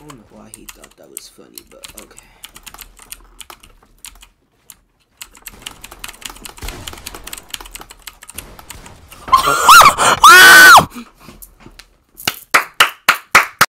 Oh I don't know why he thought that was funny, but okay.